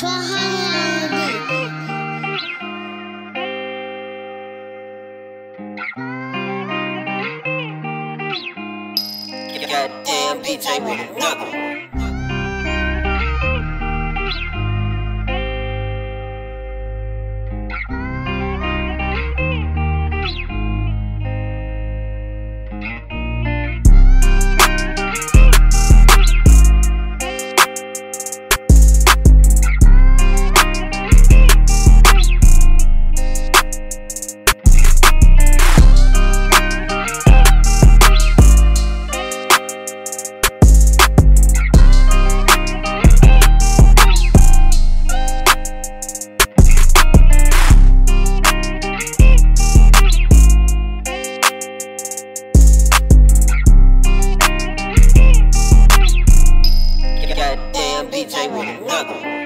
Goddamn DJ with DJ with another.